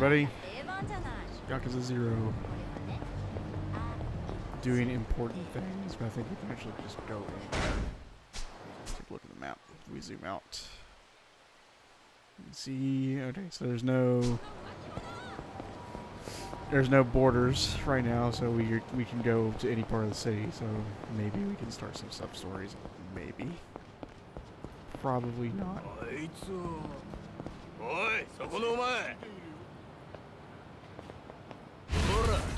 everybody. Yakuza Zero. Doing important things, but I think we can actually just go in. Take a look at the map. We zoom out. See, okay, so there's no there's no borders right now, so we we can go to any part of the city. So maybe we can start some sub stories. Maybe. Probably not.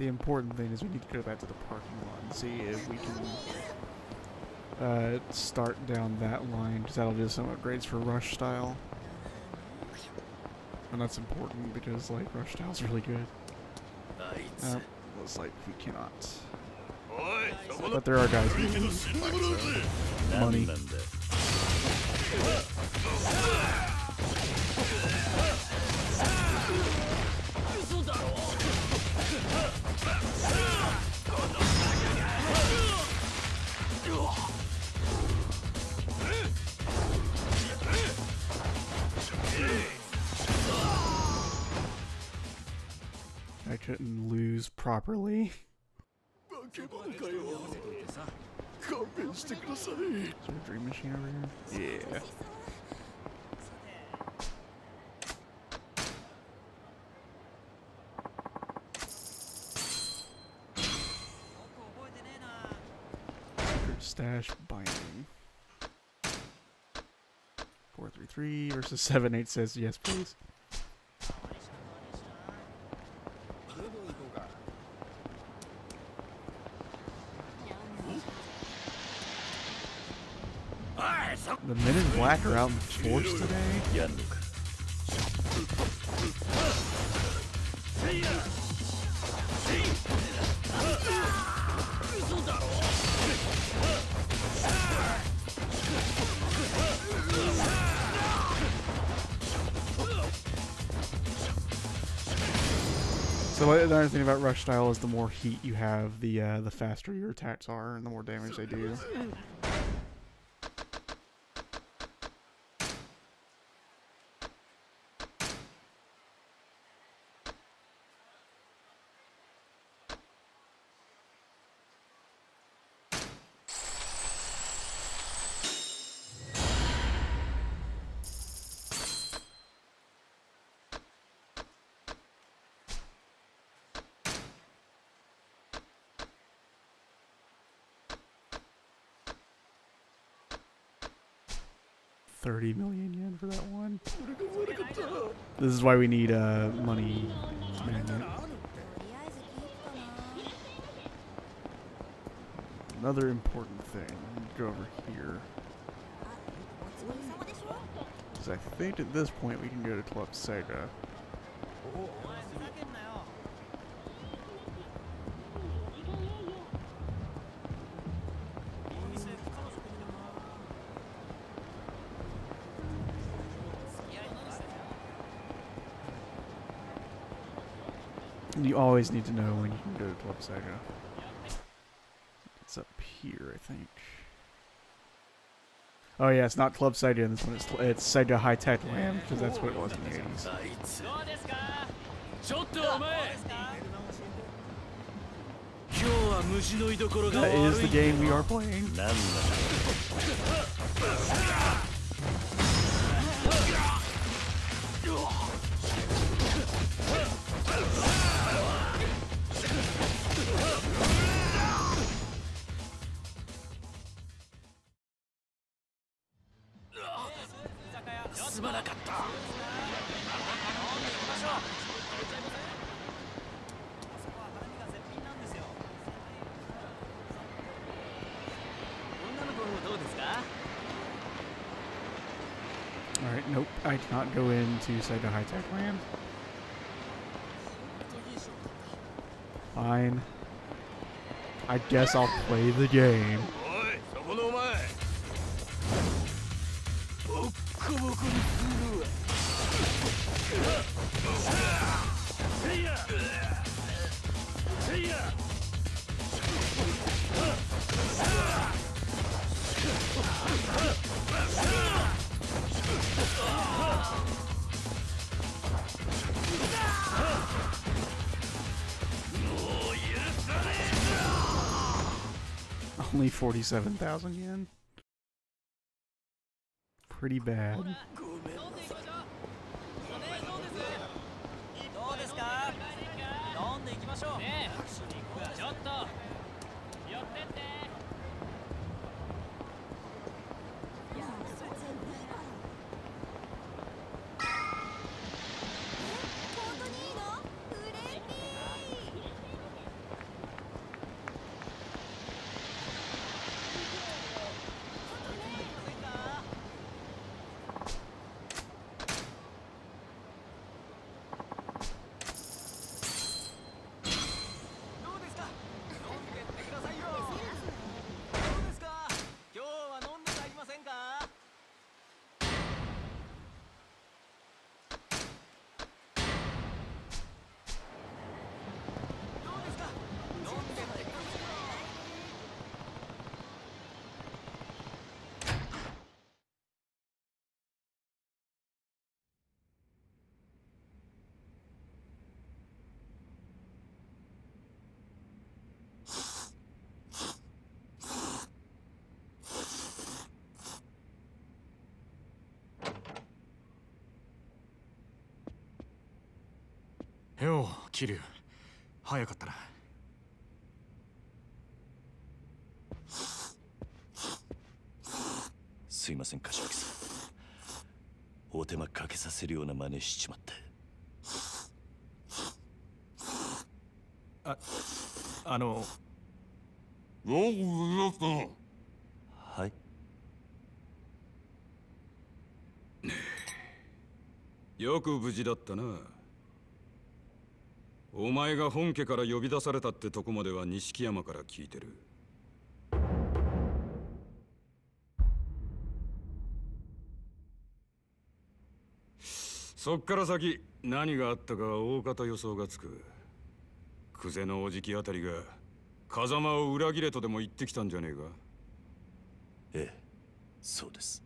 the important thing is we need to go back to the parking lot and see if we can uh, start down that line, because that'll do some upgrades for Rush Style. And that's important, because, like, Rush Style's really good. Nice. Uh, looks like we cannot. But there are guys money. shouldn't lose properly. dream machine over here? Yeah. Stash binding. 433 versus 78 says yes, please. The men in black are out in force today? So what the nice thing about rush style is the more heat you have, the uh, the faster your attacks are, and the more damage they do. Thirty million yen for that one. This is why we need uh, money magnet. Another important thing. Go over here. 'Cause I think at this point we can go to Club Sega. always need to know when you can go to Club Sega. It's up here, I think. Oh yeah, it's not Club Sega in this one. It's it's Sega High Tech Land because that's what it was in the 80s. That is the game we are playing. Into Sega High Tech Land. Fine. I guess I'll play the game. Only 47,000 yen. Pretty bad. 桐生早かったな。すいません柏木さん。お手間かけさせるような真似しちまって。あの。はい。よく無事だったなお前が本家から呼び出されたってとこまでは錦山から聞いてる。そっから先何があったかは大方予想がつく。久世のおじきあたりが風間を裏切れとでも言ってきたんじゃねえか。ええそうです。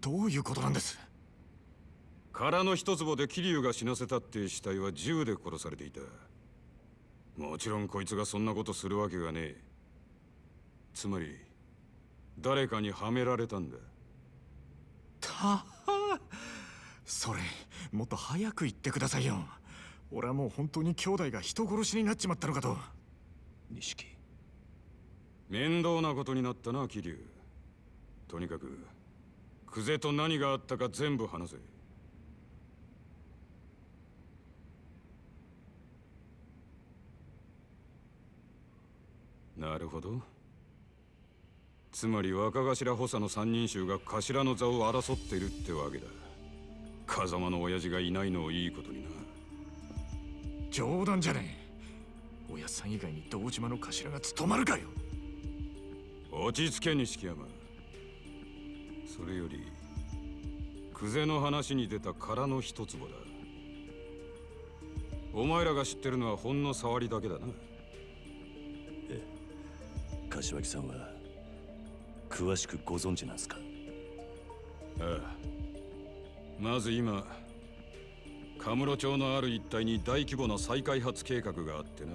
どういうことなんです？空の一坪で桐生が死なせたって死体は銃で殺されていた。もちろんこいつがそんなことするわけがねえ。つまり誰かにはめられたんだ。たはそれもっと早く言ってくださいよ。俺はもう本当に兄弟が人殺しになっちまったのかと。錦。面倒なことになったな桐生。とにかく久世と何があったか全部話せなるほど。つまり若頭補佐の三人衆が頭の座を争っているってわけだ。風間の親父がいないのをいいことにな。冗談じゃねえ。親さん以外に堂島の頭が務まるかよ。落ち着け錦山。それより久世の話に出た空の一坪だ。お前らが知ってるのはほんの触りだけだな柏木さんは詳しくご存知なんすか？ああまず今カムロ町のある一帯に大規模な再開発計画があってな。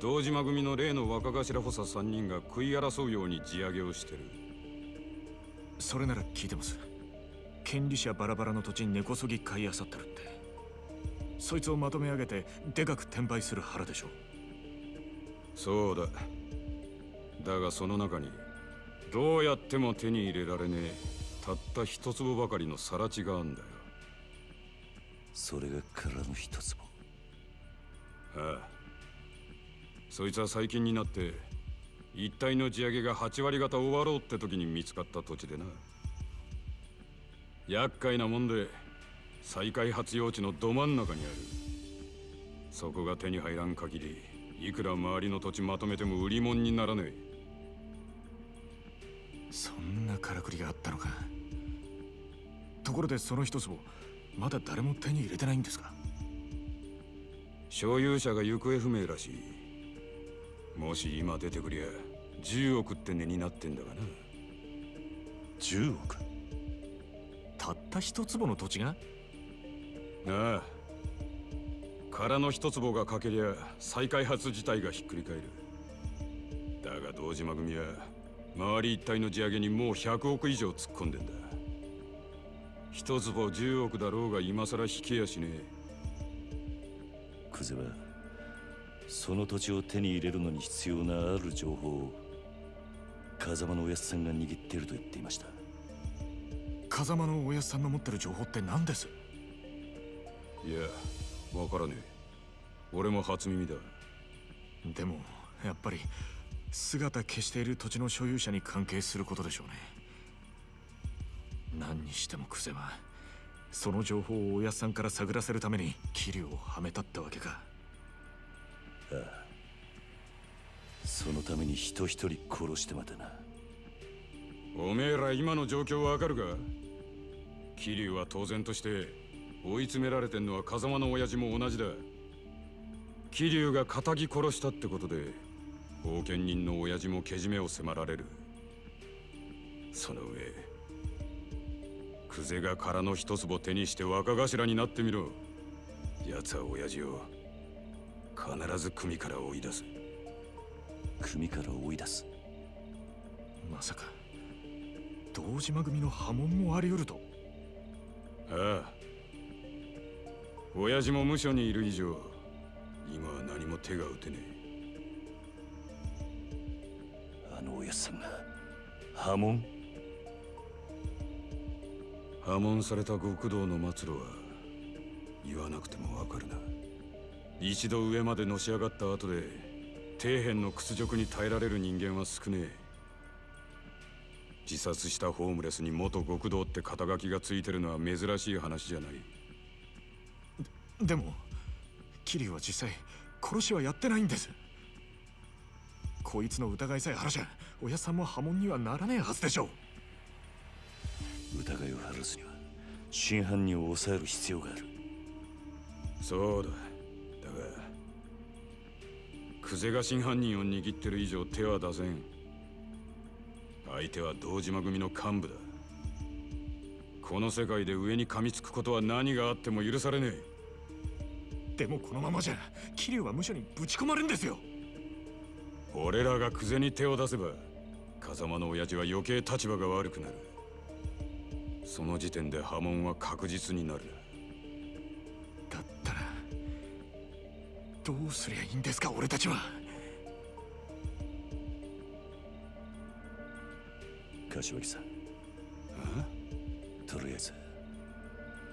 堂島組の例の若頭補佐3人が食い争うように地上げをしてる。それなら聞いてます。権利者バラバラの土地に根こそぎ買い漁ってるって。そいつをまとめ上げてでかく転売する腹でしょそうだ。だがその中にどうやっても手に入れられねえたった一坪ばかりの更地があんだよ。それが空の一坪ああ。そいつは最近になって一帯の地上げが8割方終わろうって時に見つかった土地でな。厄介なもんで再開発用地のど真ん中にある。そこが手に入らん限りいくら周りの土地まとめても売り物にならねえ。そんなからくりがあったのか。ところでその一坪まだ誰も手に入れてないんですか？所有者が行方不明らしい。もし今出てくりゃ10億って値になってんだがな。10億？たった一坪の土地が？ああ空の一坪がかけりゃ再開発自体がひっくり返る。だが堂島組は周り一帯の地上げにもう100億以上突っ込んでんだ。一坪10億だろうが今さら引けやしねえ。クゼはその土地を手に入れるのに必要なある情報を風間のおやつさんが握っていると言っていました。風間のおやすさんの持ってる情報って何です？いやわからねえ俺も初耳だ。でもやっぱり姿消している土地の所有者に関係することでしょうね。何にしてもクゼは。その情報をおやすさんから探らせるために桐生をはめたってわけか。ああ。そのために人一人殺してまでな。おめえら今の状況わかるか？桐生は当然として追い詰められてんのは風間の親父も同じだ桐生が仇殺したってことで冒険人の親父もけじめを迫られる。その上クゼが空の一坪手にして若頭になってみろ。奴は親父を必ず組から追い出す。組から追い出す？まさか堂島組の波紋もあり得ると。ああ。親父も無所にいる以上今は何も手が打てねあのおやつさんが波紋え破門された極道の末路は言わなくてもわかるな。一度上までのし上がった後で底辺の屈辱に耐えられる人間は少ねえ。自殺したホームレスに元極道って肩書きがついてるのは珍しい話じゃない。でも桐生は実際殺しはやってないんです。こいつの疑いさえ晴らしゃおやさんも波紋にはならねえはずでしょう。疑いを晴らすには真犯人を抑える必要がある。そうだ。だがクゼが真犯人を握ってる以上手は出せん。相手は堂島組の幹部だ。この世界で上に噛みつくことは何があっても許されねえでもこのままじゃ桐生は無所にぶち込まれるんですよ。俺らがクゼに手を出せば風間の親父は余計立場が悪くなる。その時点で波紋は確実になる。だったらどうすりゃいいんですか俺たちは。柏木さん。とりあえず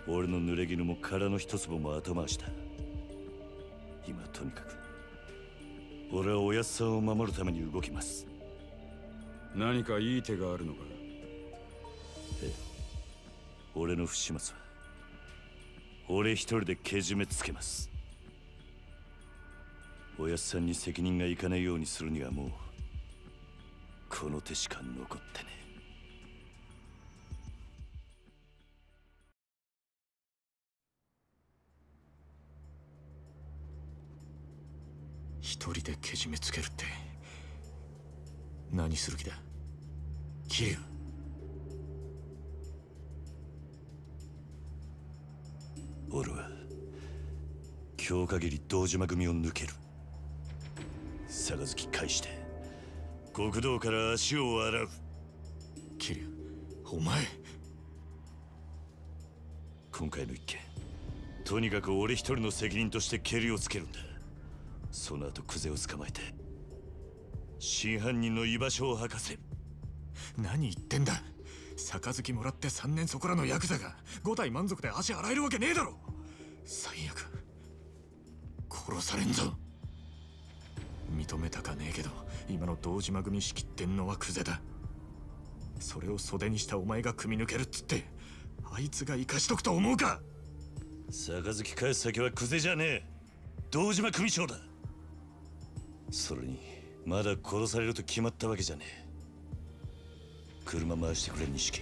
俺の濡れ衣も殻の一粒も後回しだ今とにかく俺はおやっさんを守るために動きます。何かいい手があるのか俺の不始末は俺一人でけじめつけます。おやっさんに責任がいかないようにするにはもうこの手しか残ってね一人でけじめつけるって何する気だ？桐生俺は今日限り堂島組を抜ける。杯返して極道から足を洗う。桐生お前。今回の一件とにかく俺一人の責任としてケリをつけるんだその後クゼを捕まえて真犯人の居場所を吐かせる。何言ってんだ。杯もらって3年そこらのヤクザが5体満足で足洗えるわけねえだろ。最悪。殺されんぞ。認めたかねえけど今の堂島組仕切ってんのはクゼだ。それを袖にしたお前が組み抜けるっつってあいつが生かしとくと思うか。杯返す先はクゼじゃねえ。堂島組長だそれにまだ殺されると決まったわけじゃねえ。車回してくれ錦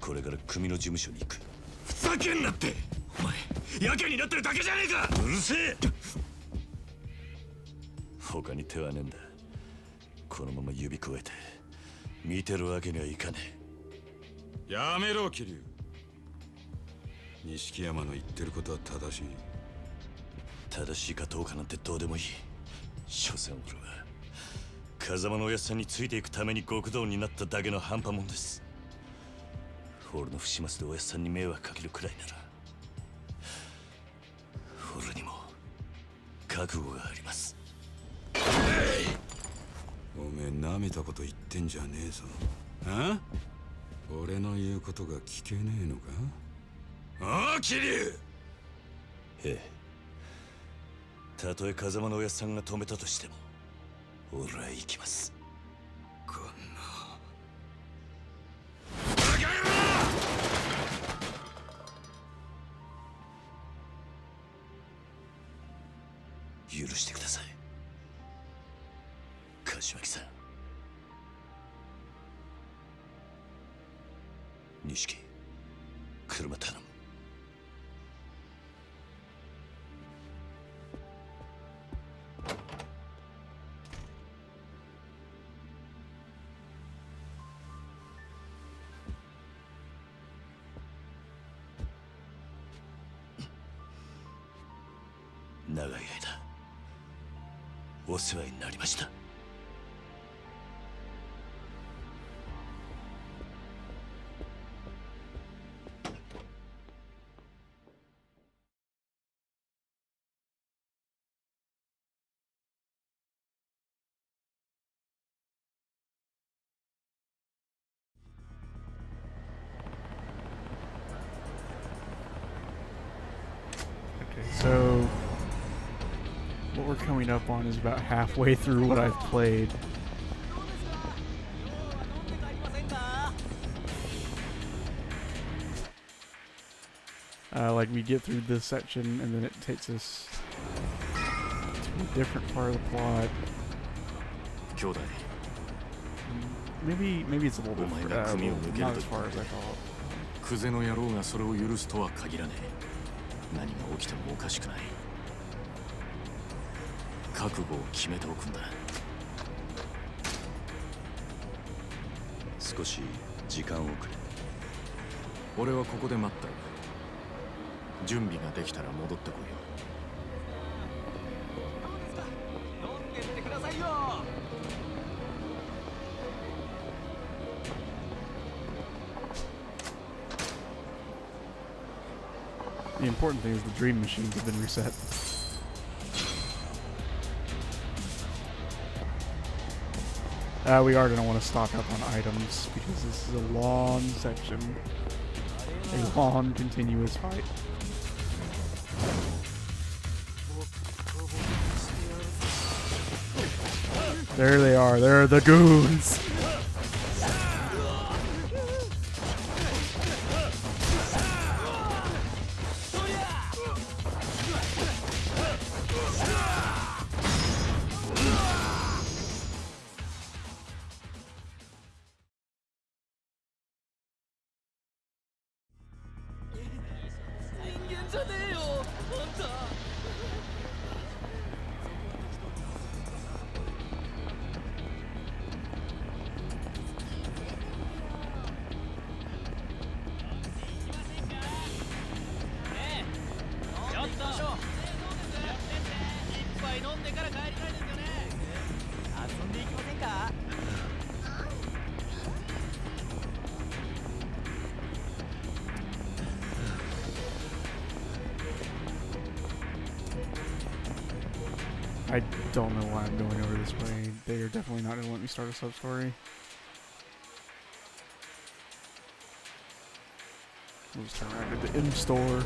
これから組の事務所に行く。ふざけんなって！お前やけになってるだけじゃねえか！うるせえ！他に手はねえんだ。このまま指くわえて。見てるわけにはいかねやめろ桐生。錦山の言ってることは正しい。え正しいかどうかなんてどうでもいい所詮俺は風間のおやっさんについていくために極道になっただけの半端もんです。俺の不始末でおやっさんに迷惑かけるくらいなら俺にも覚悟があります。おめえ舐めたこと言ってんじゃねえぞ。あ？俺の言うことが聞けねえのか？ああ桐生！ええたとえ風間のおやっさんが止めたとしても俺は行きます。世話になりました。coming up on is about halfway through what I've played. どうですか今日は飲んで帰りませんか Uh, like we get through this section and then it takes us to a different part of the plot. 兄弟 Maybe maybe it's a little bit お前 uh, が組を抜ける not と as far as I thought. クゼの野郎がそれを許すとは限らねえ何が起きてもおかしくない 覚悟を決めておくんだ。少し時間をくれ。俺はここで待った。準備ができたら戻ってこいよ飲んでってくださいよ。The important thing is the dream machines have been reset. Uh, we are going to want to stock up on items because this is a long section. A long, continuous fight. There they are. There are the goons. start a sub-story. We'll just turn around at the in-store.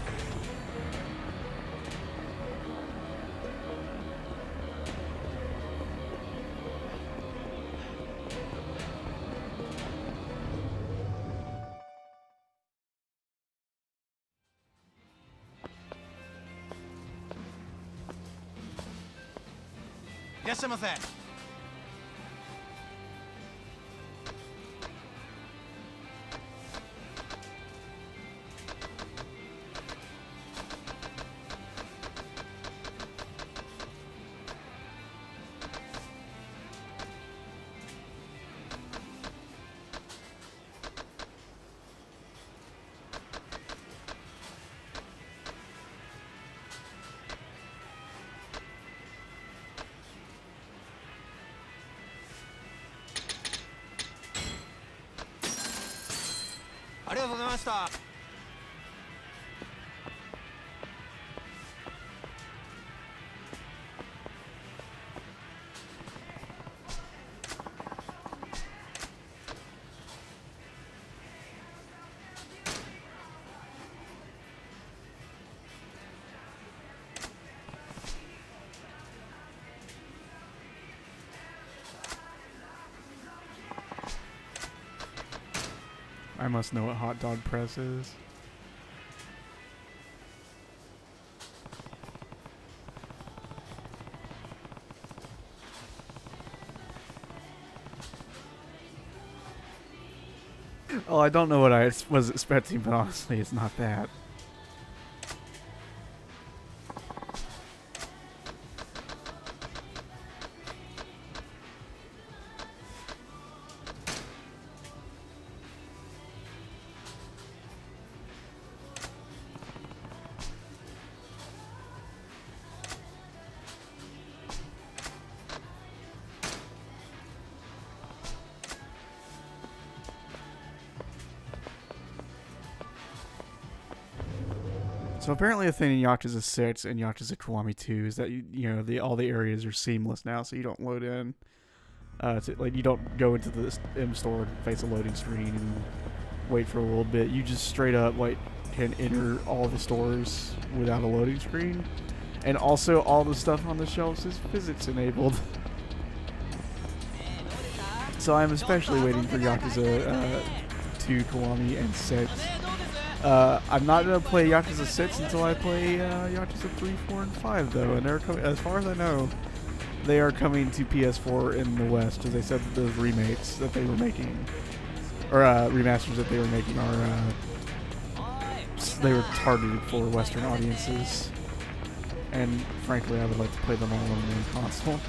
Get some of that. ませありがとうございました「 I must know what hot dog press is. Oh, I don't know what I was expecting, but honestly, it's not that. Apparently, a thing in Yakuza Six and Yakuza Kiwami Two is that you, you know the all the areas are seamless now, so you don't load in. Uh, to, like you don't go into the M store and face a loading screen and wait for a little bit. You just straight up like can enter all the stores without a loading screen, and also all the stuff on the shelves is physics enabled. So I'm especially waiting for Yakuza uh, 2, Kiwami, and 6. Uh, I'm not gonna play Yakuza 6 until I play uh, Yakuza 3, 4, and 5, though. And they're coming, as far as I know, they are coming to PS4 in the West, because they said that those remakes that they were making, or uh, remasters that they were making, are uh, they were targeted for Western audiences. And frankly, I would like to play them all on the main console.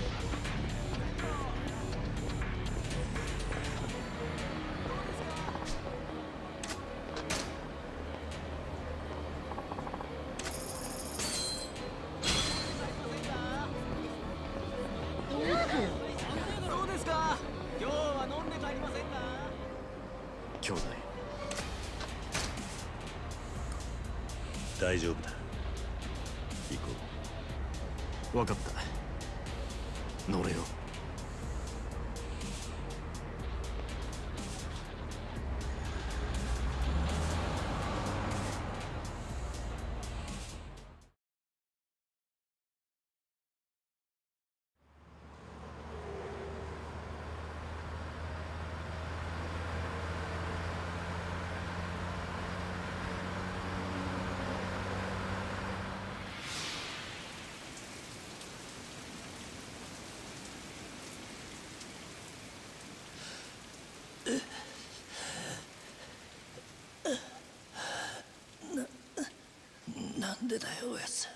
でだよおやつ。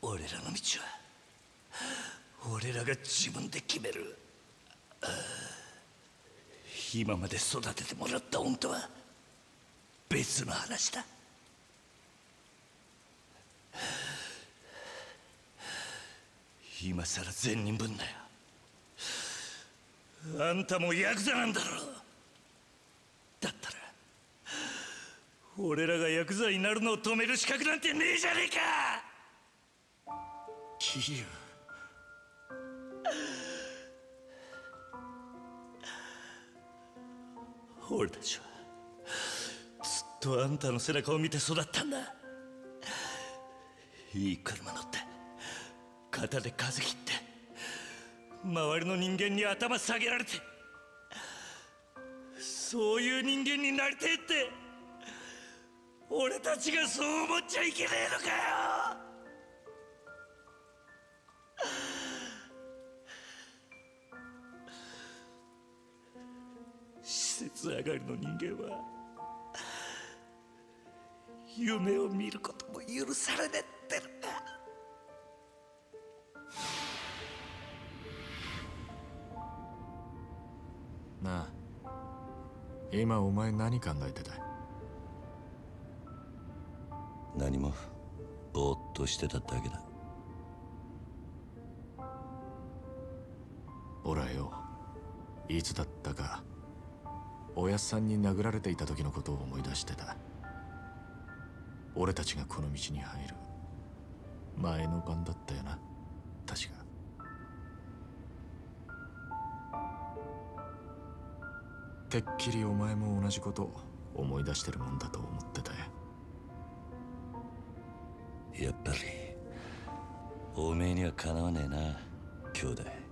俺らの道は俺らが自分で決める。今まで育ててもらった恩とは別の話だ。今さら善人分だよ。あんたもヤクザなんだろだったら俺らがヤクザになるのを止める資格なんてねえじゃねえか！キユ俺たちはずっとあんたの背中を見て育ったんだ。いい車乗って肩で風切って周りの人間に頭下げられてそういう人間になりてえって。俺たちがそう思っちゃいけねえのかよ。施設上がりの人間は夢を見ることも許されねってるなあ今お前何考えてた？何もぼーっとしてただけだ。俺はよ。いつだったかおやっさんに殴られていた時のことを思い出してた。俺たちがこの道に入る前の晩だったよな。確か。てっきりお前も同じこと思い出してるもんだと思ってたよ。やっぱり。おめえにはかなわねえな兄弟。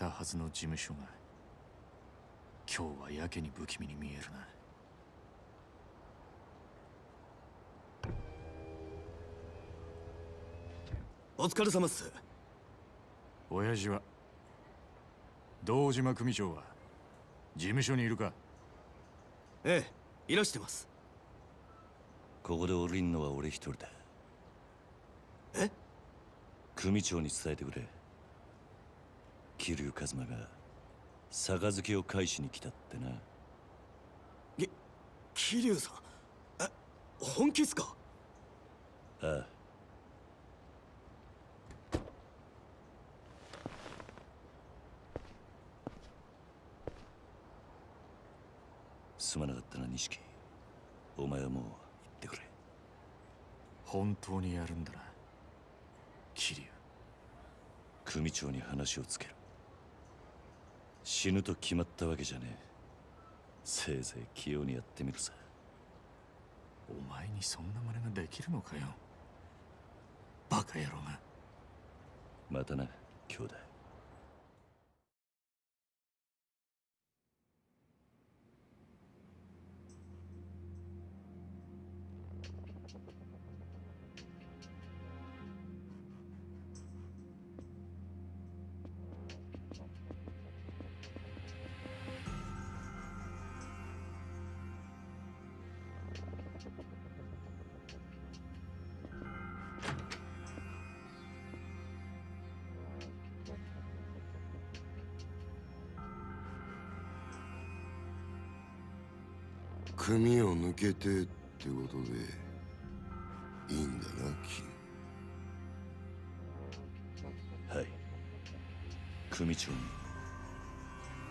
たはずの事務所が今日はやけに不気味に見えるな。お疲れ様っす。親父は堂島組長は事務所にいるか？ええいらしてます。ここで降りんのは俺一人だ。え？組長に伝えてくれ桐生一馬が杯を返しに来たってな。き桐生さん？え本気っすか？ああ。すまなかったな錦。お前はもう行ってくれ。本当にやるんだな桐生。組長に話をつける死ぬと決まったわけじゃねえ。せいぜい器用にやってみるさ。お前にそんな真似ができるのかよ。バカ野郎が。またな兄弟組を抜けてってことでいいんだなキはい組長に。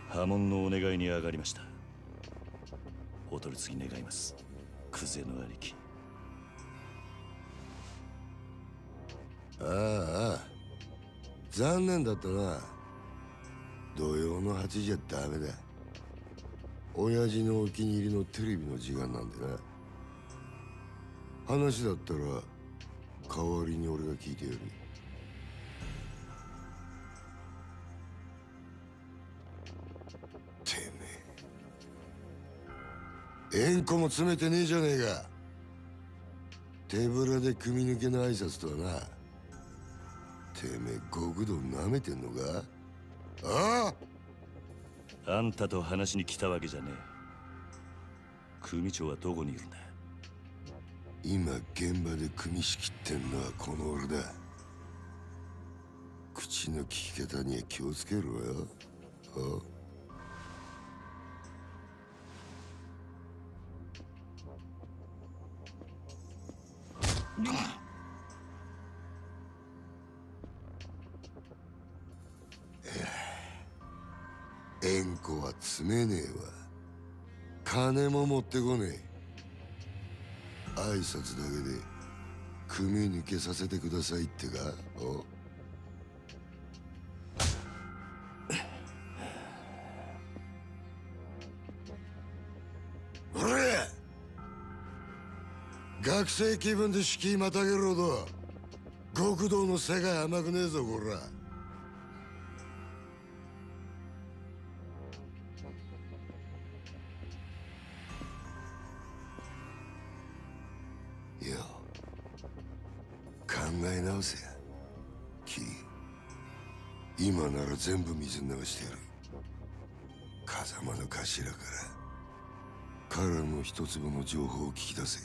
波紋のお願いに上がりました。お取り次ぎ願います。クゼの兄貴ああああ。残念だったな。土曜の8時じゃダメだ。親父のお気に入りのテレビの時間なんでな話だったら代わりに俺が聞いてやるてめえ。縁故も詰めてねえじゃねえか。手ぶらで組み抜けの挨拶とはな。てめえ極道舐めてんのか？あああんたと話しに来たわけじゃねえ。組長はどこにいるんだ？今現場で組み仕切ってんのはこの俺だ。口の利き方には気をつけろよ。あ縁故は詰めねえわ。金も持ってこねえ。挨拶だけで組抜けさせてくださいってか？お。おれ学生気分で敷居またげるほど。極道の世界甘くねえぞこら。え直せやキー今なら全部水流してやる。風間の頭から彼らの一粒の情報を聞き出せ。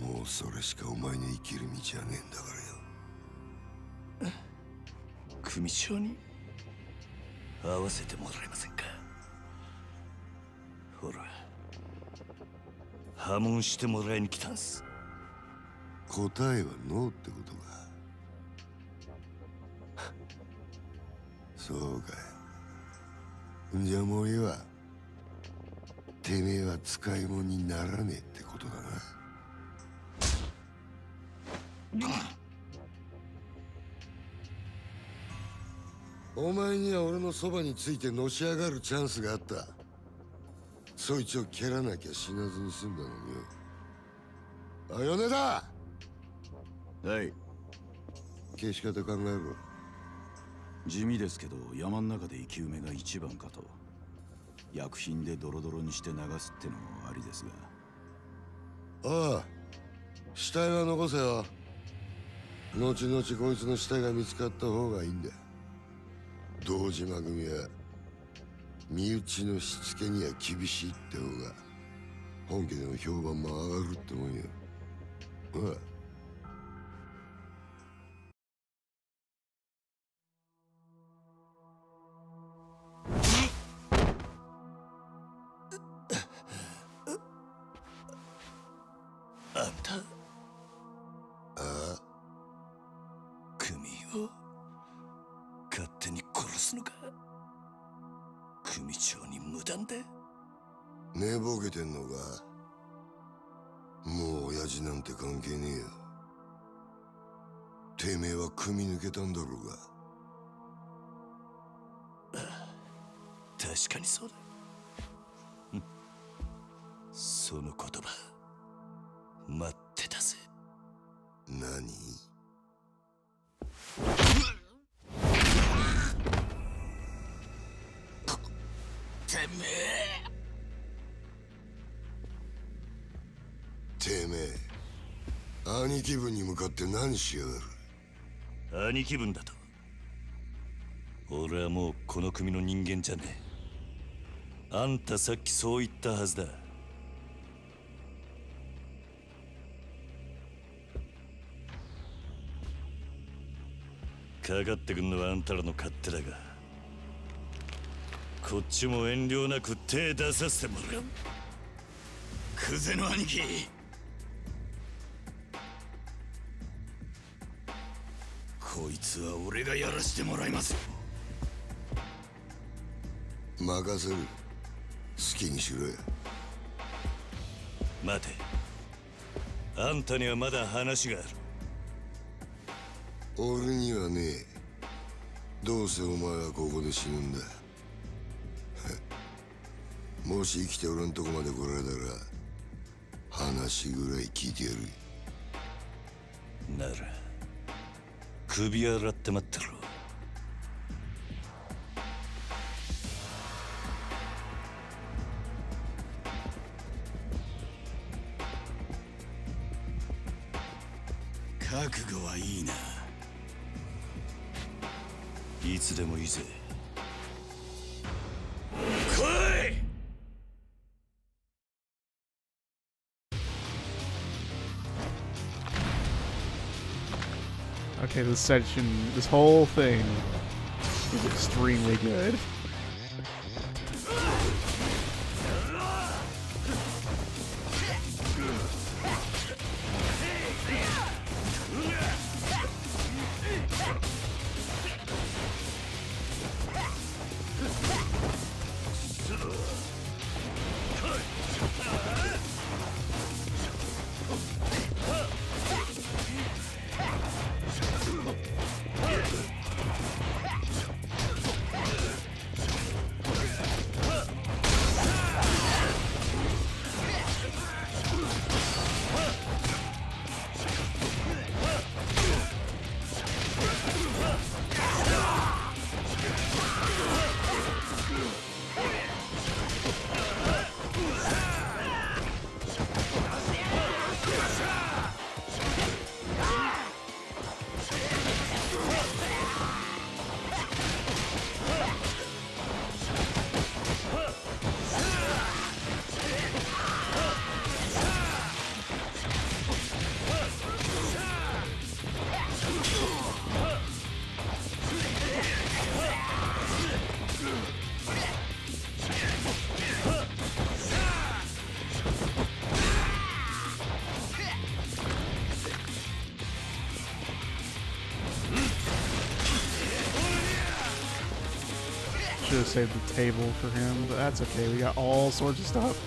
もうそれしかお前の生きる道はねえんだからよ。組長に会わせてもらえませんか？ほら破門してもらいに来たんす。答えはノーってことか。そうか。いんじゃもういいわてめえは使い物にならねえってことだな。お前には俺のそばについてのし上がるチャンスがあった。そいつを蹴らなきゃ死なずに済んだのに。よあ米だはい。消し方考えろ。地味ですけど山ん中で生き埋めが一番かと。薬品でドロドロにして流すってのもありですが。ああ。死体は残せよ。後々こいつの死体が見つかった方がいいんだ。堂島組は身内のしつけには厳しいって方が本家での評判も上がるってもんよ。あああ貴分に向かって何しやがる？兄貴分だと。俺はもうこの組の人間じゃねえ。あんたさっきそう言ったはずだ。かかってくんのはあんたらの勝手だがこっちも遠慮なく手出させてもらう。クゼの兄貴俺がやらしてもらいます。よ任せる。好きにしろや待て。あんたにはまだ話がある。俺にはねえ。どうせお前はここで死ぬんだ。もし生きて俺んとこまで来られたら話ぐらい聞いてやる。なら首洗って待ってろ this section, this whole thing is extremely good. That's okay. We got all sorts of stuff.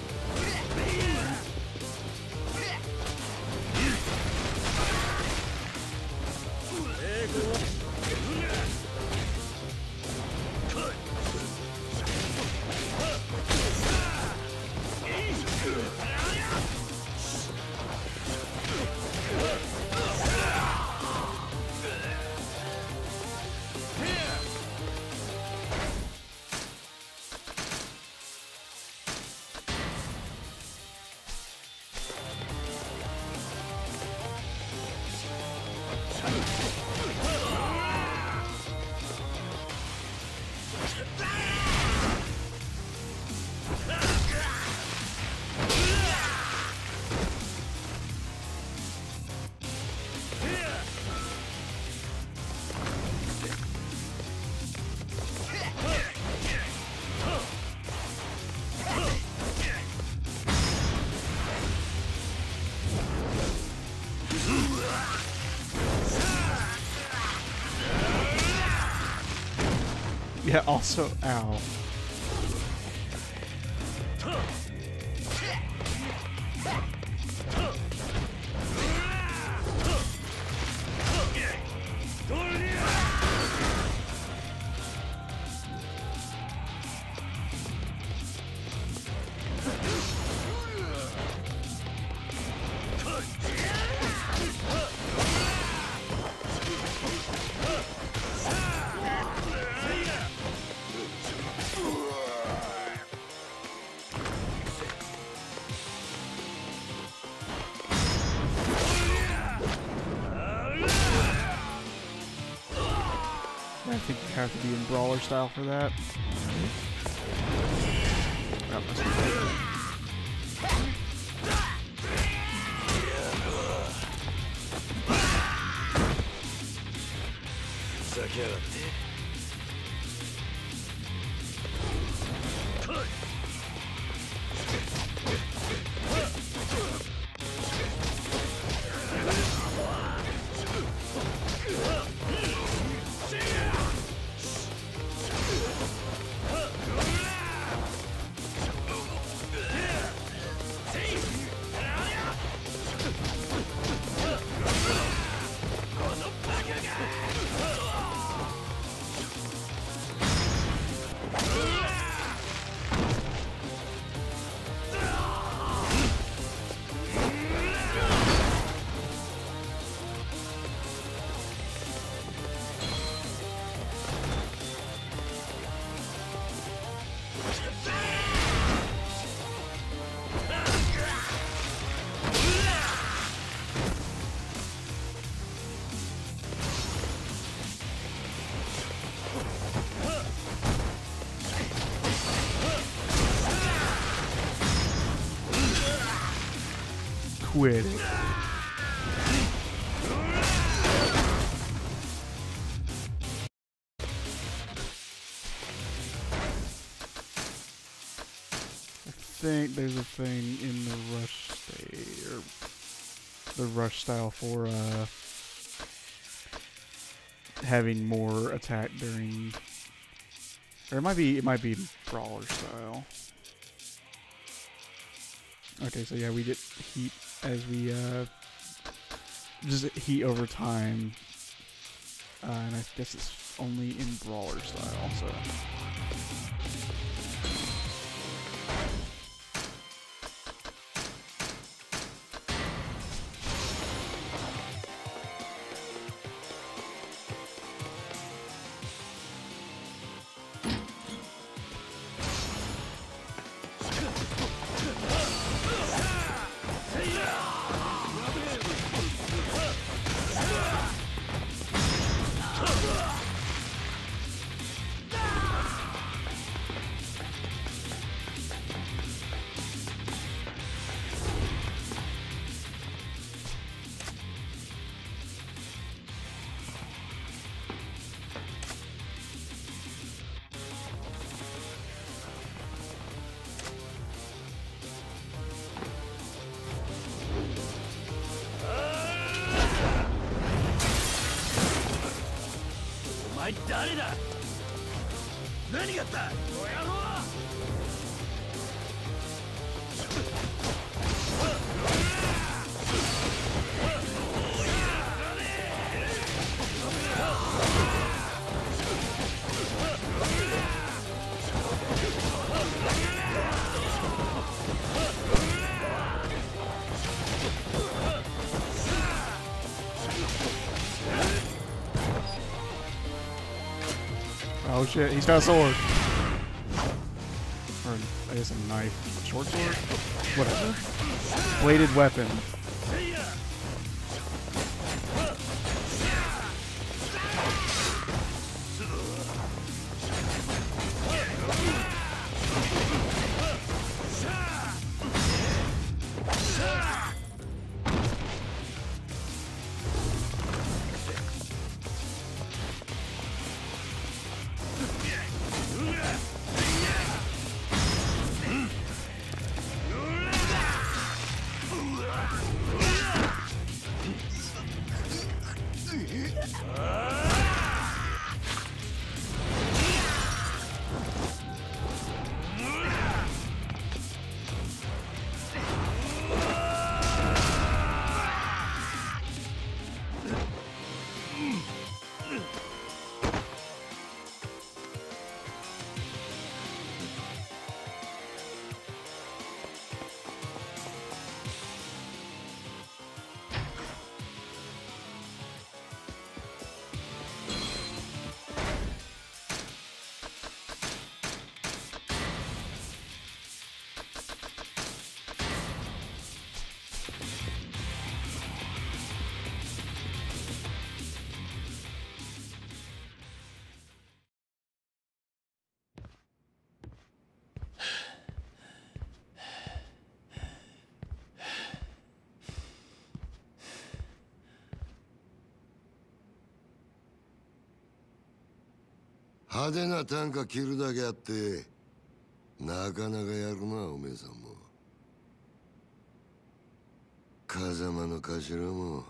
Also, ow. Style for that. It. I think there's a thing in the rush state or the rush style for uh having more attack during or it might be it might be brawler style. Okay, so yeah, we get heat as we uh just heat over time. Uh, and I guess it's only in brawler style, so shit, he's got a sword. Or I guess a knife. Short sword? Whatever. Bladed weapon. "派手な短歌切るだけあってなかなかやるなおめえさんも。風間の頭も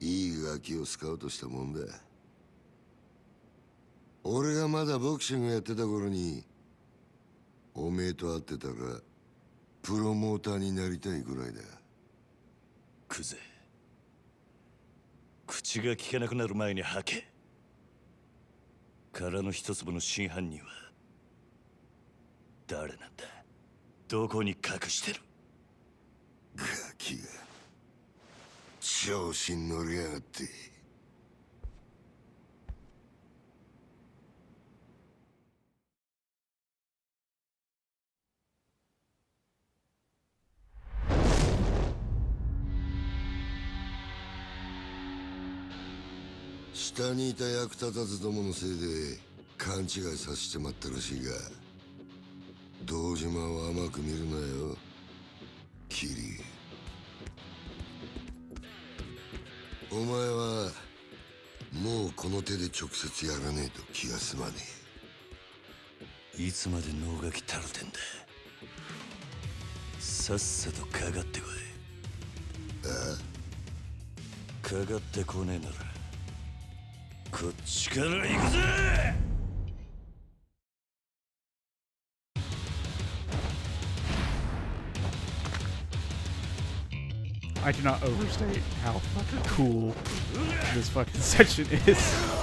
いいガキをスカウトしたもんだ。俺がまだボクシングやってた頃におめえと会ってたらプロモーターになりたいぐらいだ。クゼ口が聞けなくなる前に吐け。殻の一粒の真犯人は誰なんだ？どこに隠してる？ガキが調子に乗りやがって。下にいた役立たずどものせいで勘違いさせてまったらしいが堂島を甘く見るなよ。キリ。お前はもうこの手で直接やらねえと気が済まねいつまで脳がきたるてんだ。さっさとかかってこえあいかかってこねえならこっちから行くぜ I cannot overstate how fucking cool this fucking section is.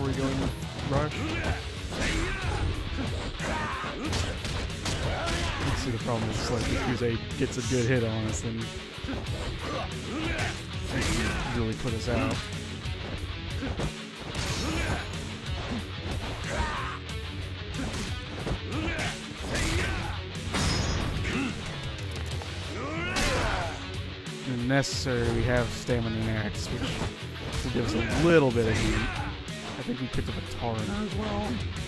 Before we go into rush. You can see the problem is like if Crusade gets a good hit on us, then really put us out. Necessary, we have stamina axe, which will give us a little bit of heat think he picked up a Tauren as well.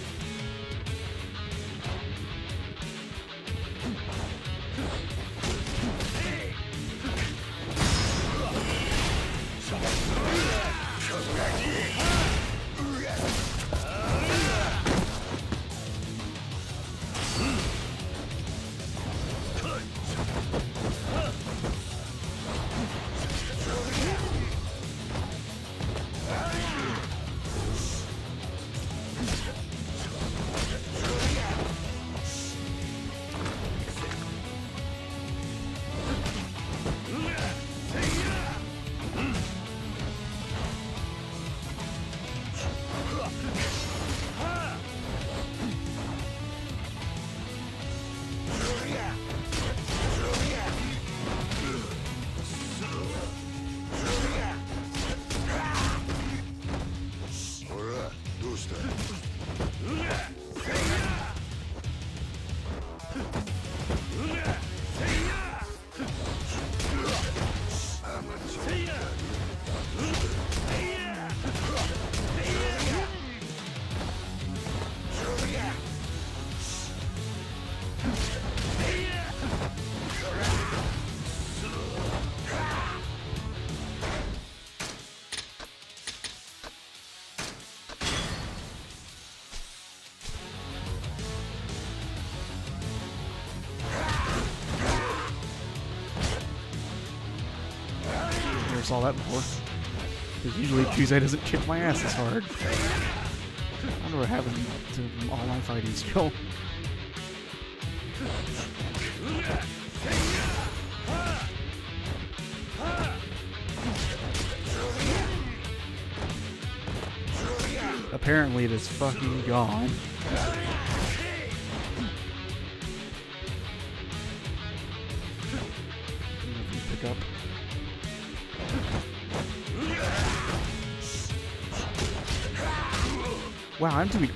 Saw that before. Because usually Kuzai doesn't kick my ass as hard. I wonder what happened to all my fighting skill. Apparently it is fucking gone. time do we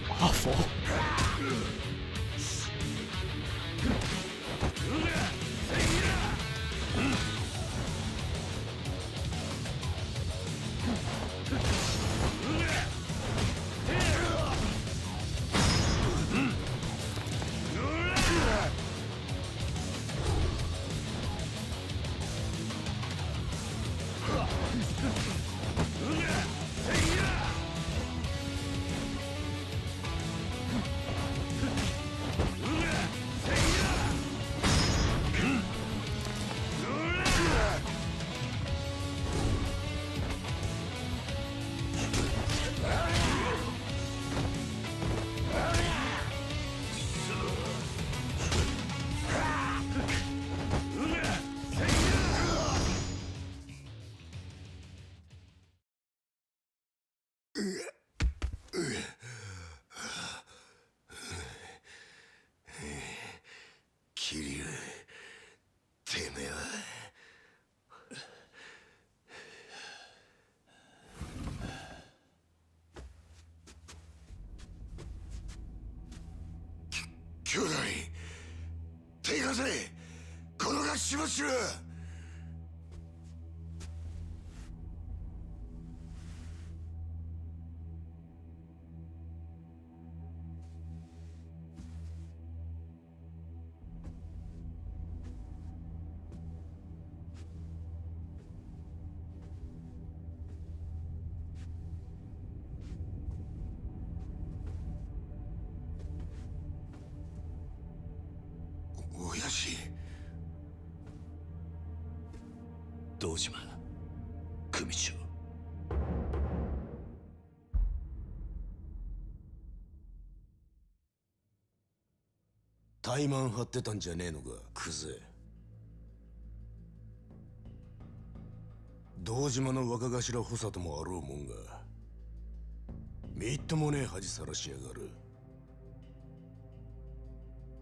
しばしる堂島組長。怠慢張ってたんじゃねえのかクゼ堂島の若頭補佐ともあろうもんがみっともねえ恥さらしやがる。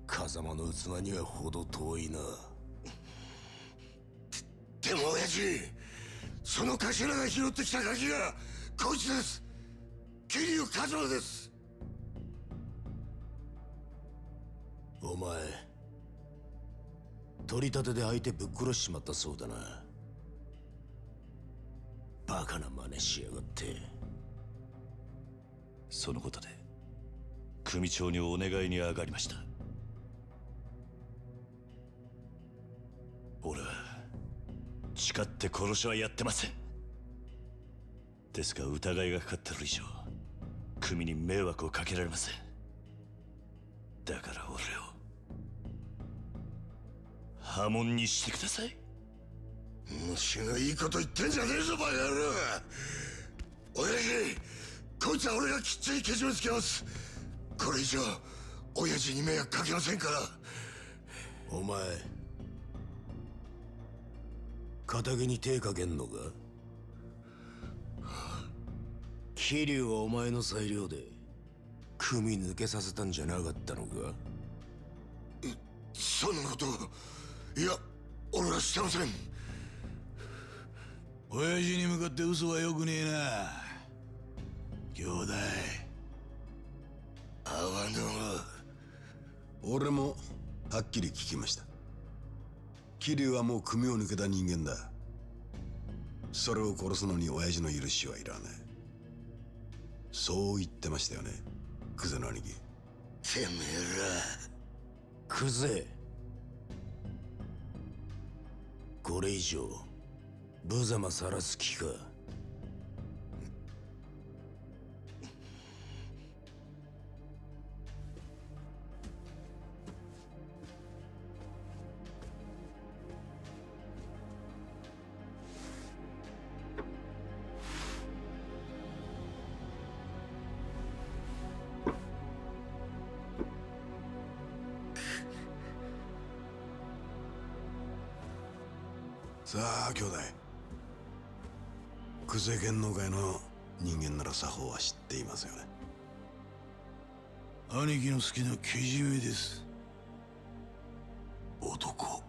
風間の器には程遠いな。その頭が拾ってきたガキがこいつです。桐生一馬です。お前取り立てで相手ぶっ殺しちまったそうだな。バカな真似しやがって。そのことで組長にお願いに上がりました。俺は誓って殺しはやってません。ですが疑いがかかってる以上組に迷惑をかけられません。だから俺を破門にしてください。虫がいいこと言ってんじゃねえぞバカ野郎。親父こいつは俺がきっちりけじめつけます。これ以上親父に迷惑かけませんから。お前仇に手かけんのか？桐生はお前の裁量で組抜けさせたんじゃなかったのか？そんなこといや俺はしてません。親父に向かって嘘はよくねえな。兄弟。阿波野俺もはっきり聞きました桐生はもう組を抜けた人間だ。それを殺すのに親父の許しはいらないそう言ってましたよねクゼの兄貴。てめえら。クゼ。これ以上無様さらす気か久世剣能界の人間なら作法は知っていますよね。兄貴の好きなけじめです。男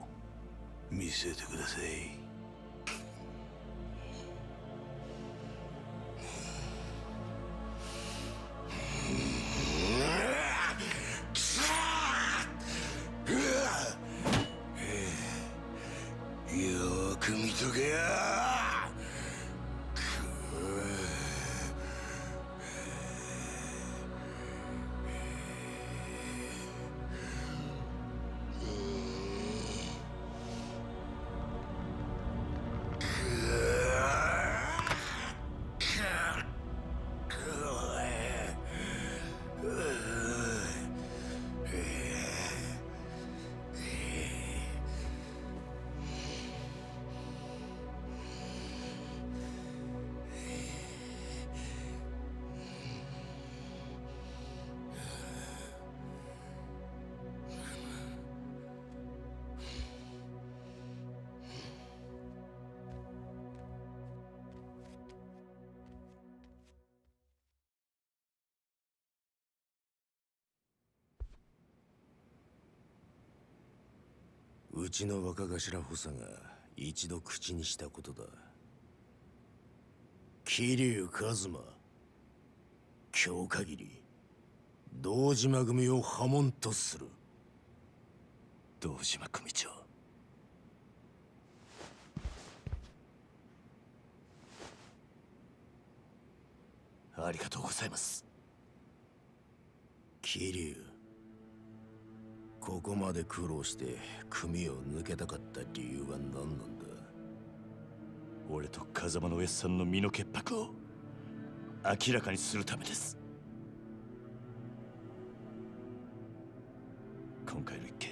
見せてください。ちの若頭補佐が一度口にしたことだ。桐生一馬今日限り堂島組を破門とする。堂島組長。ありがとうございます。桐生ここまで苦労して組を抜けたかった理由は何なんだ？俺と風間のおやっさんの身の潔白を明らかにするためです。今回の一件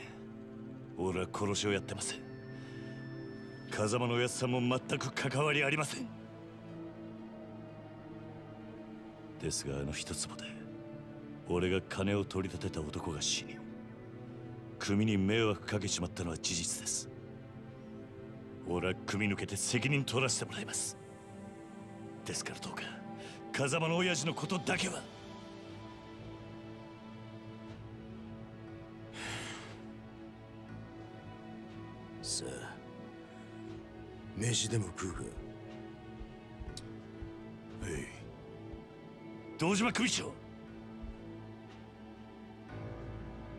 俺は殺しをやってません。風間のおやっさんも全く関わりありません。ですがあの一坪で俺が金を取り立てた男が死に組に迷惑かけちまったのは事実です。俺は組抜けて責任取らせてもらいます。ですからどうか風間の親父のことだけは。さあ飯でも食うか？はい。堂島組長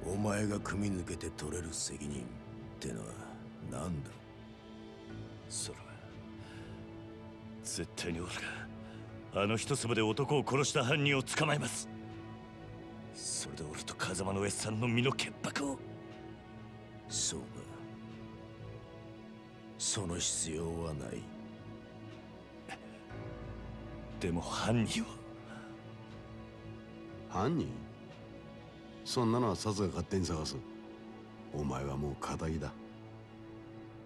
お前が組抜けて取れる責任ってのは何だ？それは絶対に俺があの一粒で男を殺した犯人を捕まえます。それで俺と風間の上さんの身の潔白を。そうか。その必要はない。でも犯人を。犯人？そんなのはサツが勝手に探す。お前はもう仇だ。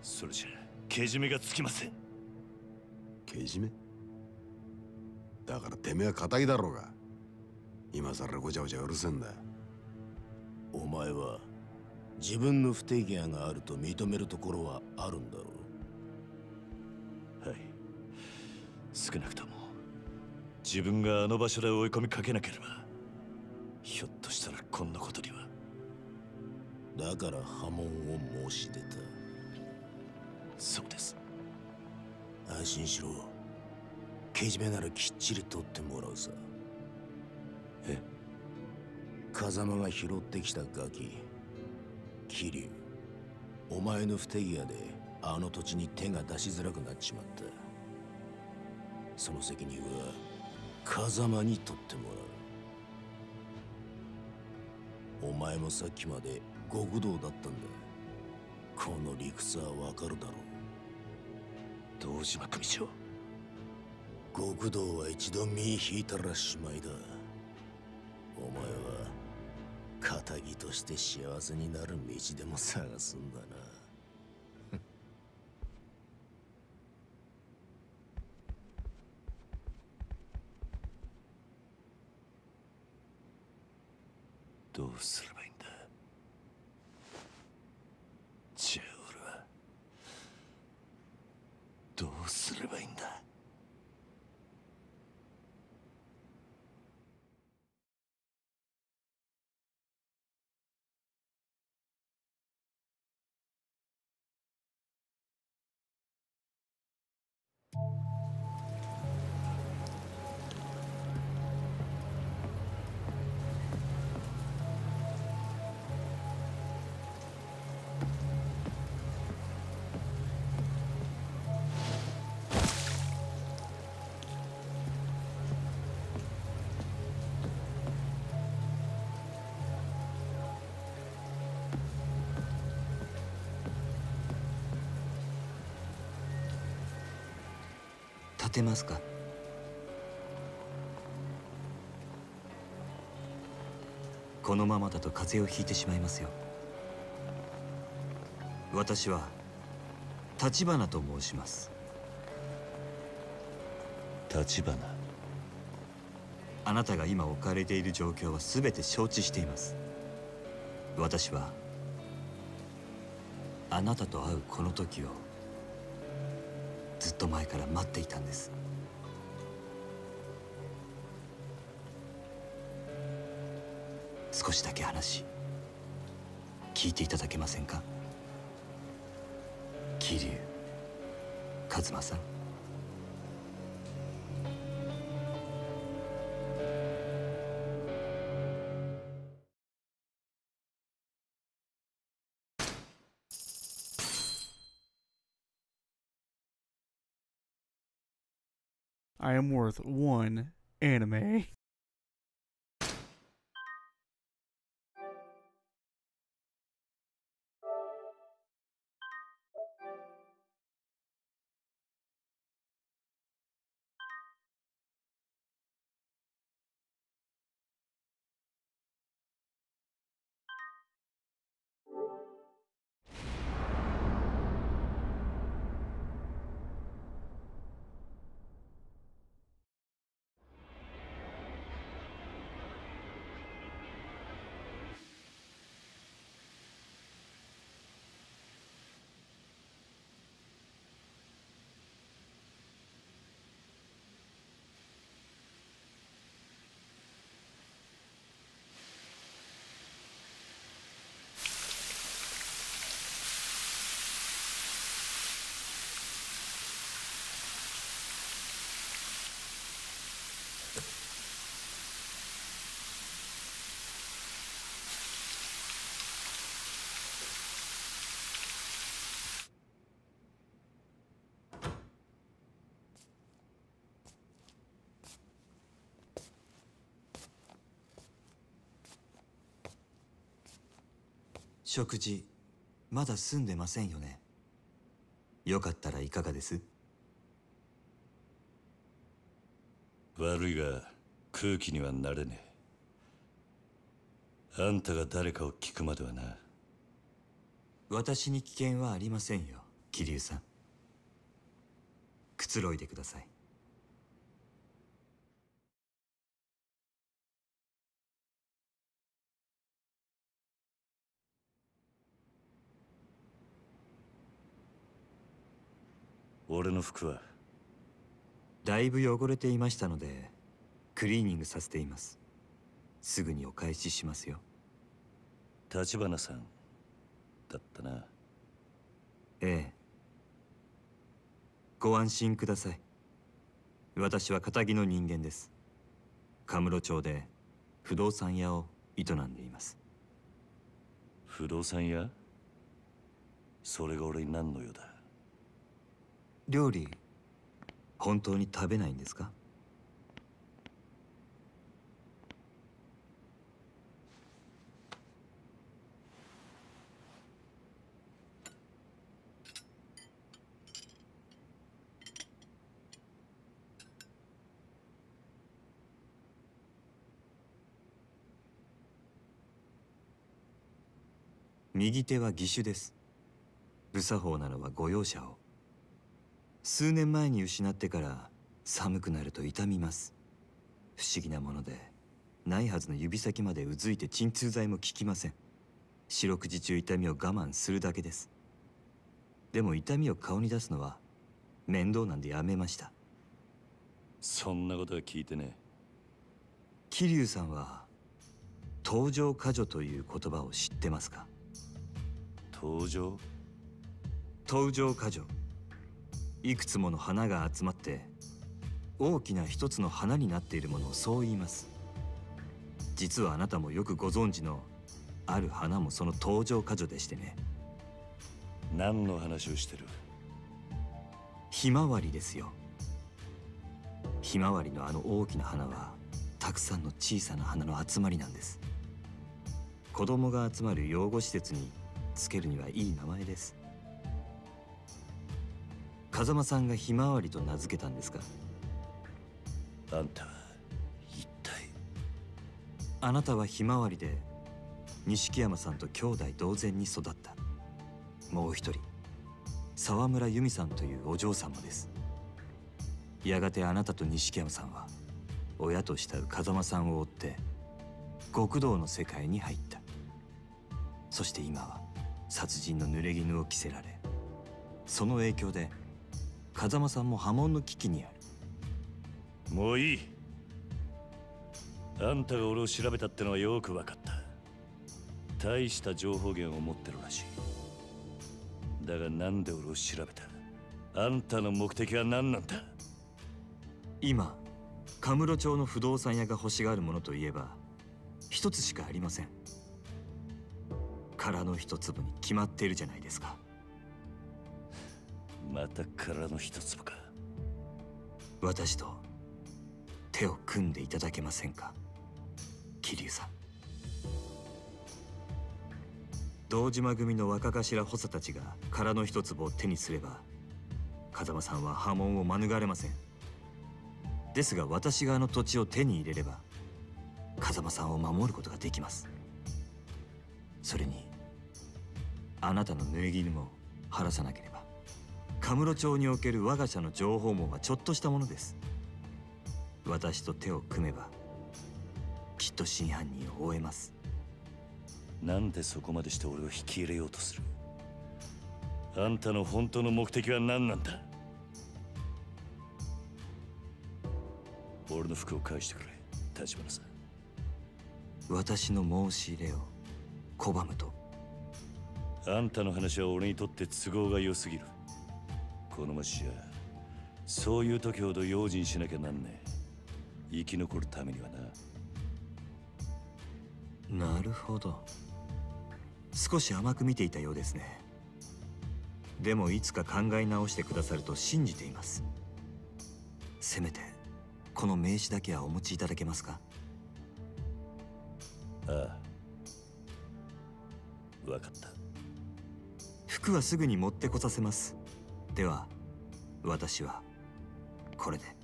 それじゃけじめがつきません。けじめ？だからてめえは仇だろうが。今さらごちゃごちゃうるせえんだ。お前は自分の不手際があると認めるところはあるんだろう。はい。少なくとも自分があの場所で追い込みかけなければひょっとしたらこんなことには。だから波紋を申し出た。そうです。安心しろ。けじめならきっちり取ってもらうさ。え？風間が拾ってきたガキ。桐生。お前の不手際であの土地に手が出しづらくなっちまった。その責任は風間に取ってもらうお前もさっきまで極道だったんだ。この理屈はわかるだろう。堂島組長極道は一度身引いたらしまいだ。お前は仇として幸せになる道でも探すんだなてますか？このままだと風邪をひいてしまいますよ。私は立花と申します。立花？あなたが今置かれている状況は全て承知しています。私はあなたと会うこの時をずっと前から待っていたんです。少しだけ話聞いていただけませんか？桐生一馬さん「I am worth one anime." 食事まだ済んでませんよね？よかったらいかがです？悪いが空気にはなれねえ。あんたが誰かを聞くまではな。私に危険はありませんよ桐生さん。くつろいでください俺の服は？だいぶ汚れていましたのでクリーニングさせています。すぐにお返ししますよ。立花さんだったな。ええ。ご安心ください。私は堅気の人間です。カムロ町で不動産屋を営んでいます。不動産屋？それが俺に何の用だ？料理本当に食べないんですか？右手は義手です。無作法なのはご容赦を。数年前に失ってから寒くなると痛みます。不思議なものでないはずの指先までうずいて鎮痛剤も効きません。四六時中痛みを我慢するだけです。でも痛みを顔に出すのは面倒なんでやめました。そんなことは聞いてね。桐生さんは登場過剰という言葉を知ってますか？登場登場過剰いくつもの花が集まって大きな一つの花になっているものをそう言います。実はあなたもよくご存知のある花もその登場過剰でしてね。何の話をしてる？ひまわりですよ。ひまわりのあの大きな花はたくさんの小さな花の集まりなんです。子供が集まる養護施設につけるにはいい名前です風間さんがひまわりと名付けたんですか？あんたは一体？あなたはひまわりで錦山さんと兄弟同然に育った。もう一人沢村由美さんというお嬢様です。やがてあなたと錦山さんは親と慕う風間さんを追って極道の世界に入った。そして今は殺人の濡れ衣を着せられその影響で風間さんも波紋の危機にある。もういい。あんたが俺を調べたってのはよく分かった。大した情報源を持ってるらしい。だがなんで俺を調べた？あんたの目的は何なんだ？今カムロ町の不動産屋が欲しがるものといえば一つしかありません。殻の一粒に決まっているじゃないですかまた殻の一粒か。私と手を組んでいただけませんか？桐生さん。堂島組の若頭補佐たちが殻の一粒を手にすれば風間さんは波紋を免れません。ですが私があの土地を手に入れれば風間さんを守ることができます。それにあなたの縫い衣も晴らさなければ。カムロ町における我が社の情報網はちょっとしたものです。私と手を組めばきっと真犯人を追えます。なんでそこまでして俺を引き入れようとする？あんたの本当の目的は何なんだ？俺の服を返してくれ。立花さん。私の申し入れを拒むと。あんたの話は俺にとって都合が良すぎるこの町じゃそういう時ほど用心しなきゃなんねえ。生き残るためにはな。なるほど。少し甘く見ていたようですね。でもいつか考え直してくださると信じています。せめてこの名刺だけはお持ちいただけますか？ああ。分かった。服はすぐに持ってこさせますでは私はこれで。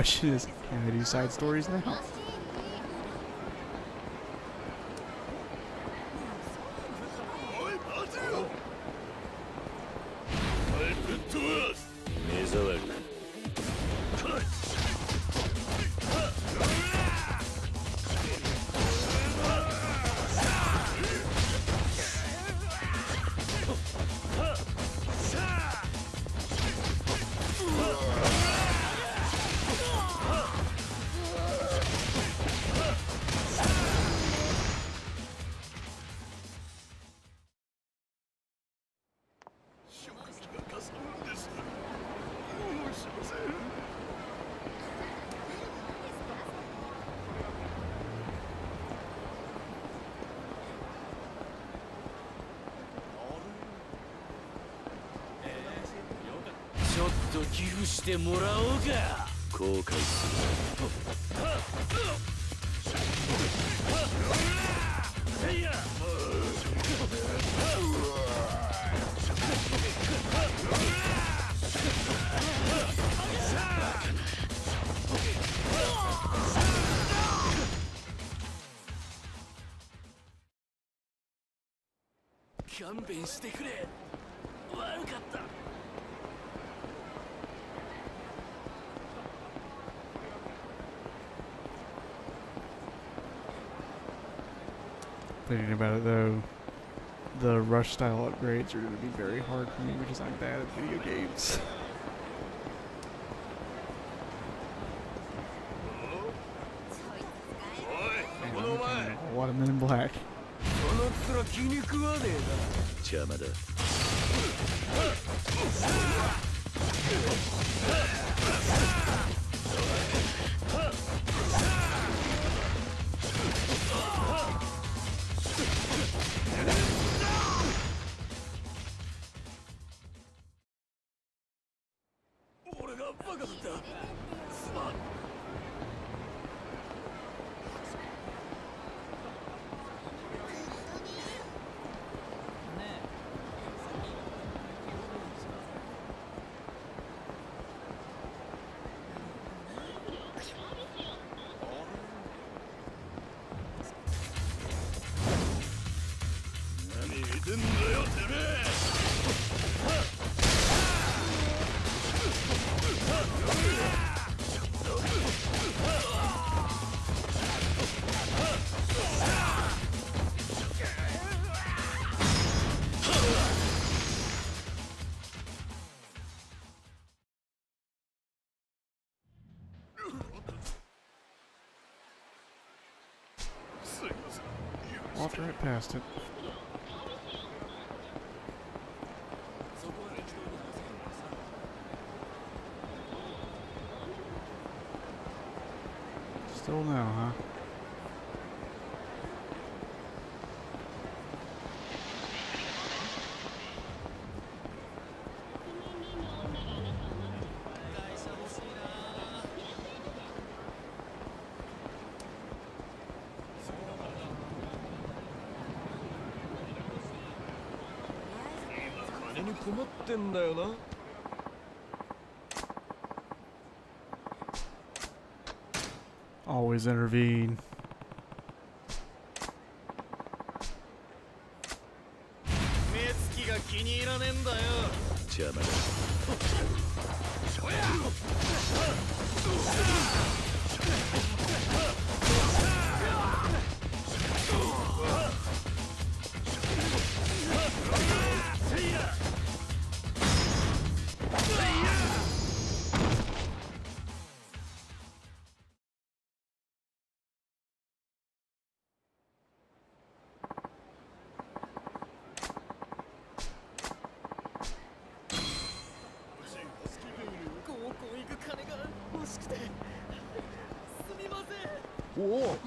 Question is, can I do side stories now? と寄付してもらおうか。後悔す勘弁してくれ悪かった Thinking about it though, the rush style upgrades are going to be very hard for me because I'm bad at video games. And A Men in Black. I'll past it. 困ってんだよな Always intervene. お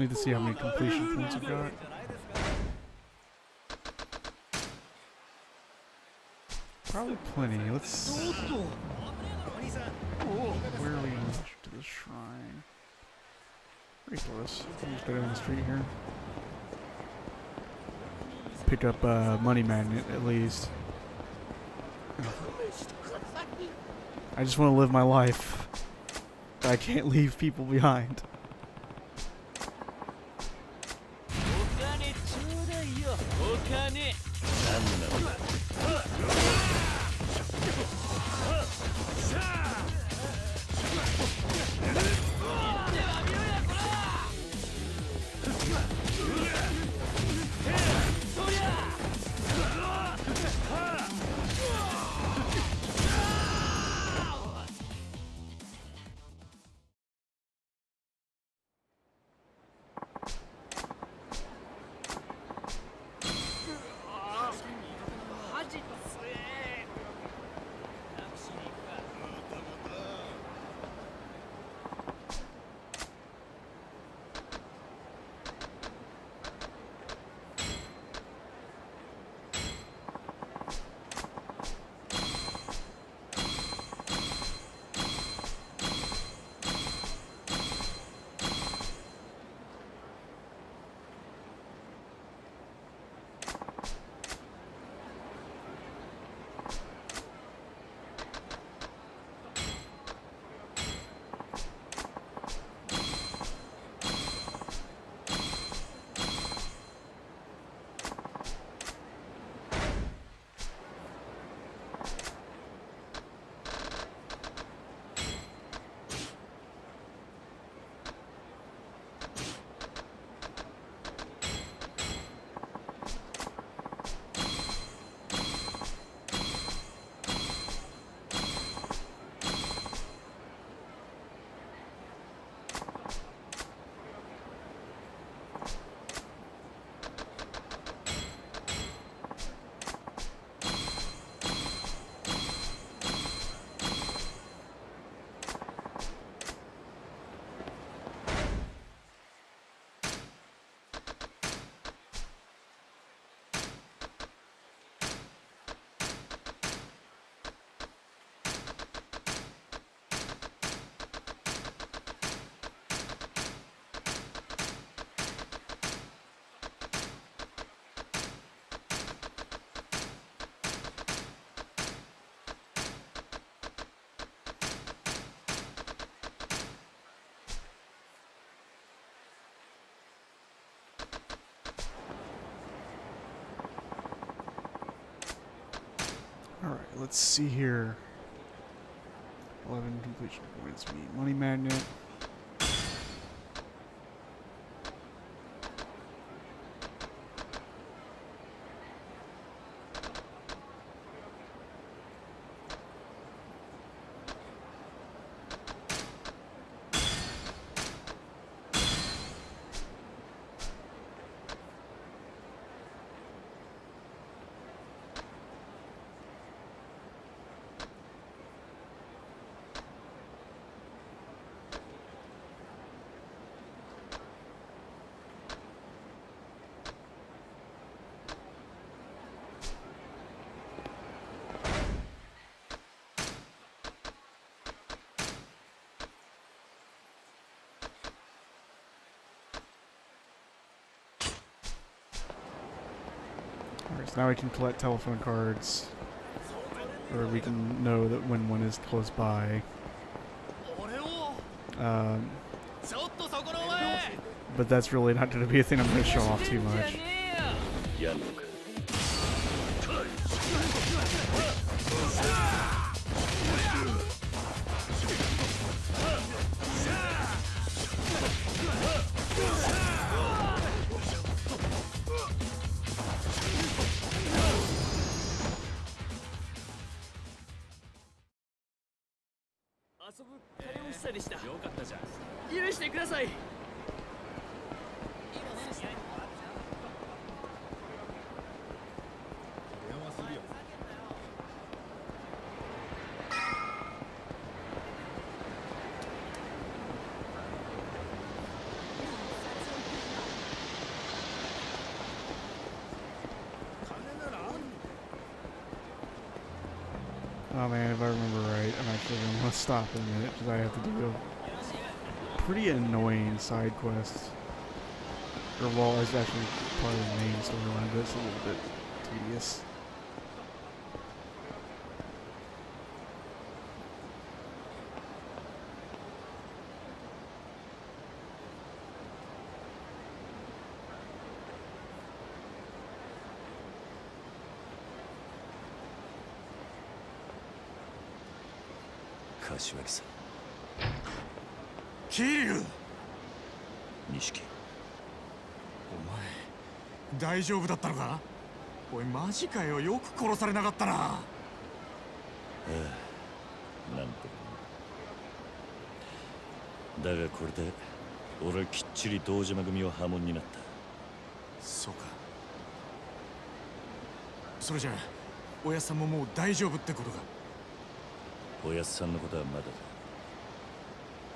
Need to see how many completion points I've got. Probably plenty. Let's. Where are we to the shrine? Pretty close. I'm just down the street here. Pick up uh, money magnet at least. I just want to live my life. I can't leave people behind. 何なの Alright, let's see here. 11 completion points money magnet. So now we can collect telephone cards. Or we can know that when one is close by. Um, but that's really not going to be a thing I'm going to show off too much. Stop in a minute because I have to do a pretty annoying side quest. Or well, it's actually part of the main storyline, but it's a little bit tedious. –柏木さん。桐生錦。お前大丈夫だったのか？おいマジかよ。よく殺されなかったな。ああなんとも。だがこれで俺はきっちり堂島組は破門になった。そうか。それじゃあおやさんももう大丈夫ってことか？おやっさんのことはまだだ。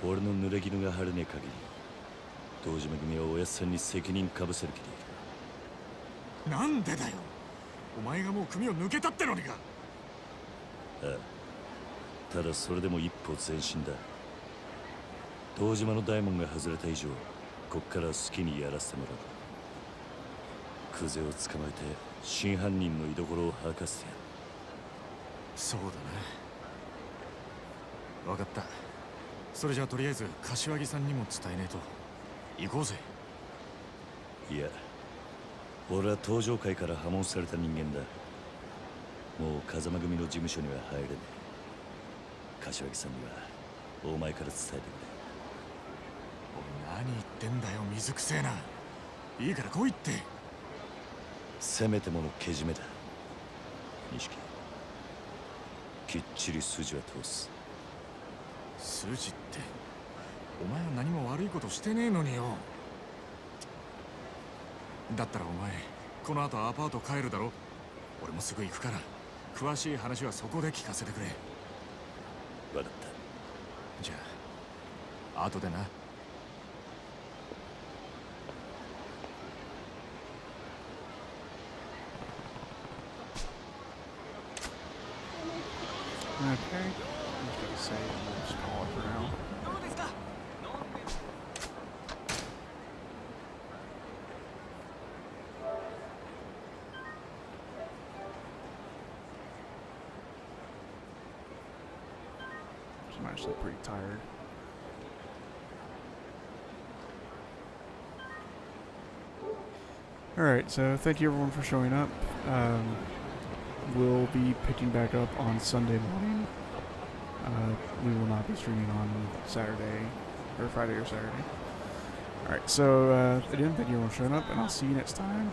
俺の濡れ衣が晴れねえ限り堂島組はおやっさんに責任かぶせる気でいる。なんでだよ。お前がもう組を抜けたってのにかああ。ただそれでも一歩前進だ。堂島の大門が外れた以上こっから好きにやらせてもらう。クゼを捕まえて真犯人の居所を吐かせてやる。そうだな分かった。それじゃあとりあえず柏木さんにも伝えねえと。行こうぜ。いや俺は登場界から破門された人間だ。もう風間組の事務所には入れねえ。柏木さんにはお前から伝えてくれ。おい何言ってんだよ水くせえな。いいから来いって。せめてものけじめだ。錦きっちり筋は通す筋って。お前は何も悪いことしてねえのによ。だったらお前この後アパート帰るだろ。俺もすぐ行くから詳しい話はそこで聞かせてくれ。分かった。じゃあ後でな。Okay. I'm just gonna say tired. Alright, so thank you everyone for showing up. Um, we'll be picking back up on Sunday morning. Uh, we will not be streaming on Saturday, or Friday or Saturday. Alright, so uh, again, thank you everyone for showing up, and I'll see you next time.